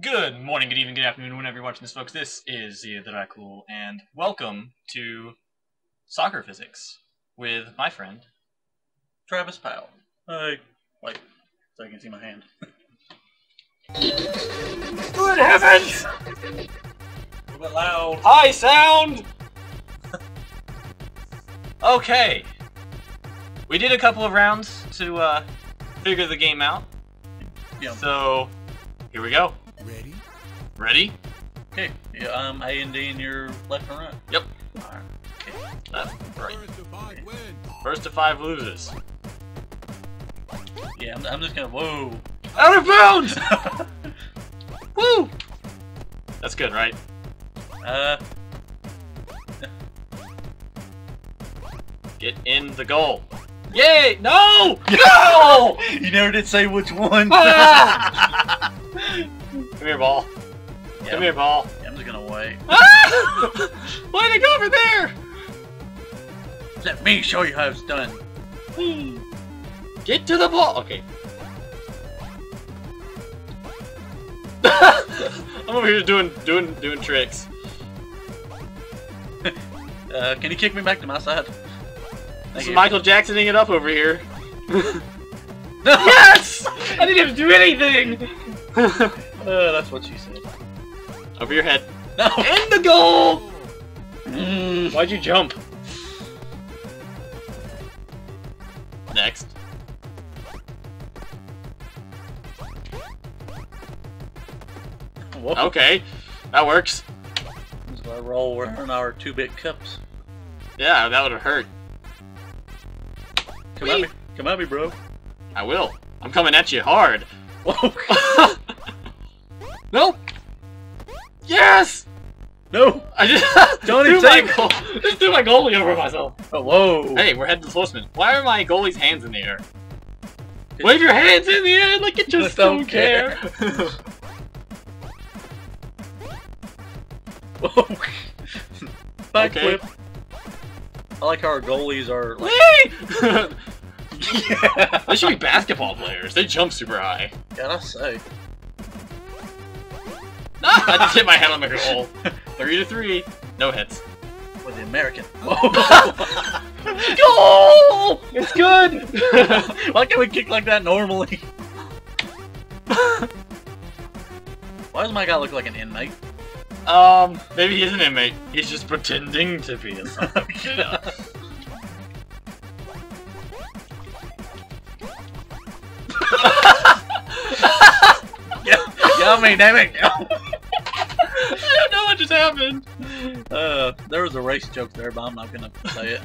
Good morning, good evening, good afternoon, whenever you're watching this, folks. This is Zia the Dracul, and welcome to Soccer Physics with my friend. Travis Powell. Hi. Wait, so I can see my hand. Good heavens! A little bit loud. High sound! okay. We did a couple of rounds to uh, figure the game out, Yeah. so here we go. Ready? Ready? Okay. Yeah, um, A and D and your left and right. Yep. Alright. Left, right. First to five wins. First to five loses. Yeah, I'm, I'm just gonna. Whoa. Out of bounds! Woo! That's good, right? uh. Get in the goal. Yay! No! No! You never did say which one. Ah! Come here, ball. Yeah, Come here, ball. I'm just gonna wait. Ah! Why'd I go over there? Let me show you how it's done. Get to the ball. Okay. I'm over here doing doing doing tricks. Uh, can you kick me back to my side? This Thank is. Michael Jacksoning it up over here. yes! I didn't have to do anything. Uh, that's what she said. over your head. No. In the goal. Mm. Why'd you jump? Next. Whoa. Okay, that works. Our roll. We're in our two-bit cups. Yeah, that would have hurt. Come at me. Come at me, bro. I will. I'm coming at you hard. Whoa. no. Yes. no. I just Don't threw even my goal. Just threw my goalie over myself. Oh, whoa. Hey, we're heading to the sportsman. Why are my goalie's hands in the air? Wave your hands in the air like you just Just don't don't care. Whoa. Oh. Back Okay. flip. I like how our goalies are like. Yeah. they should be basketball players. They jump super high. Gotta say. I just hit my head on the goal. Three to three. No hits. With the American. Goal! It's good. Why can't we kick like that normally? Why does my guy look like an inmate? um, maybe he's an inmate. He's just pretending to be a yeah. Yeah, yeah, me, damn it. I don't know what just happened. Uh, there was a race joke there, but I'm not gonna say it.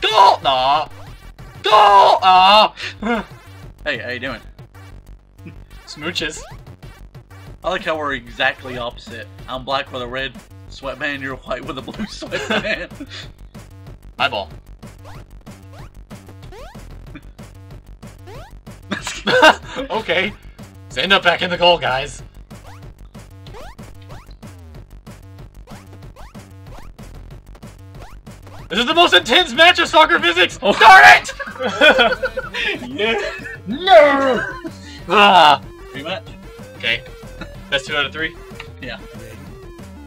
Goal! Nah. Goal! Ah. hey, how you doing? Smooches. I like how we're exactly opposite. I'm black with a red sweatband, you're white with a blue sweatband. My ball. okay. Stand up back in the goal, guys. This is the most intense match of soccer physics! Oh. Darn it! yeah. no! Ah. Rematch? Okay. Best two out of three. Yeah. Ready?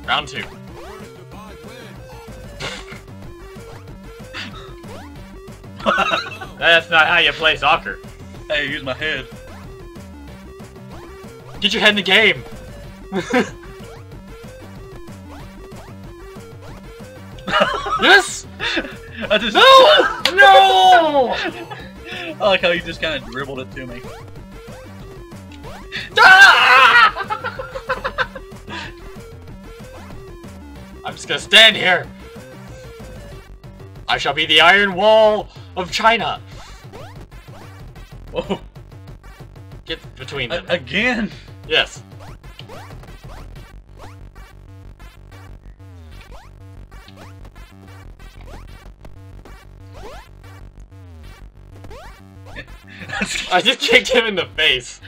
Round two. First to five wins. That's not how you play soccer. Hey, use my head. Get your head in the game. yes! I just No! No! I like how you just kind of dribbled it to me. Ah! I'm just gonna stand here. I shall be the Iron Wall of China. Whoa. Get between A- them. again? yes. I just kicked him in the face.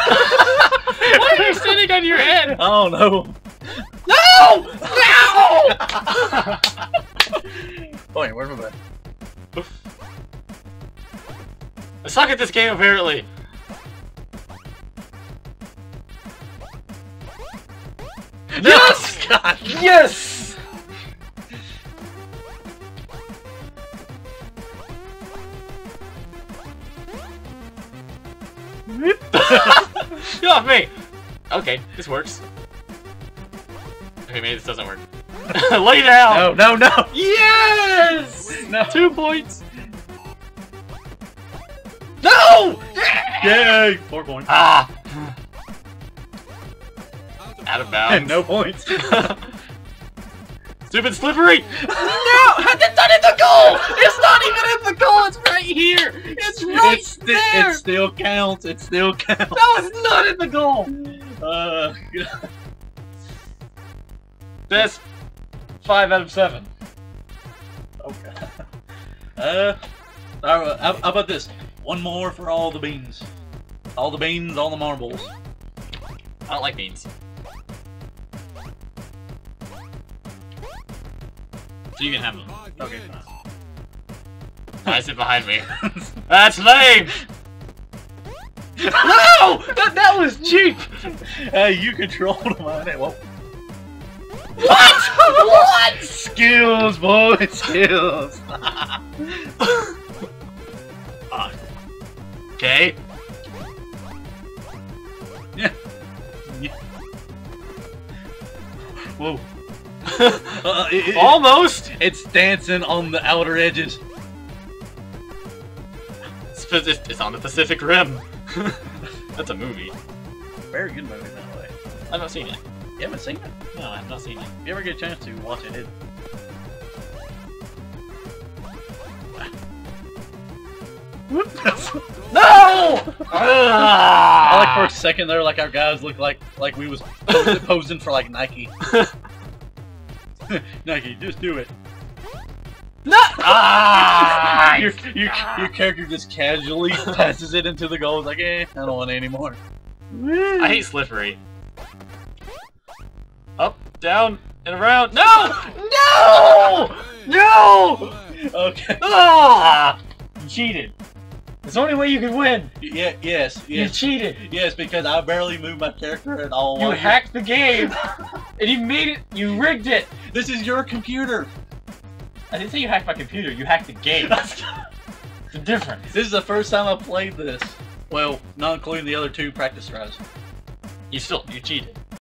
Why are you sitting on your head? I don't know. No! No! Oh, Wait, where's my bed? I suck at this game apparently. Yes! God. Yes! Get off me! Okay, this works. Okay, maybe this doesn't work. Lay down! No, no, no! Yes! No. Two points! No! Yay! Four points. Ah! Out of bounds. bounds. no points. Stupid slippery! no! That's not in the goal! It's not even in the goal! It's right here! It's right It's there! it still counts. It still counts. That was not in the goal! Uh, That's five out of seven. okay. Uh, all right, how, how about this? One more for all the beans. All the beans, all the marbles. I don't like beans. You can have them. Okay, wins. I sit behind me. That's lame! no! That, that was cheap! Hey, you controlled them on it. Well, What? what? skills, boy, skills. Okay. yeah. yeah. Whoa. Uh, it- it- Almost! it's dancing on the outer edges. It's, it's, it's on the Pacific Rim. That's a movie. Very good movie, by the way. I've not seen it. You haven't seen it? No, I have not seen it. If you ever get a chance to watch it, it No! Ah! I like for a second there, like our guys looked like like we was posing, posing for like Nike. Nike, just do it. No! Ah! your, your, your character just casually passes it into the goal. It's like, eh, I don't want it anymore. I hate slippery. Up, down, and around. No! No! No! Okay. Ah! You cheated. It's the only way you can win. Yeah. Yes. You cheated. Yes, because I barely moved my character at all. You hacked the game, and you made it. You rigged it. This is your computer. I didn't say you hacked my computer. You hacked the game. this the difference. This is the first time I played this. Well, not including the other two practice tries. You still you cheated.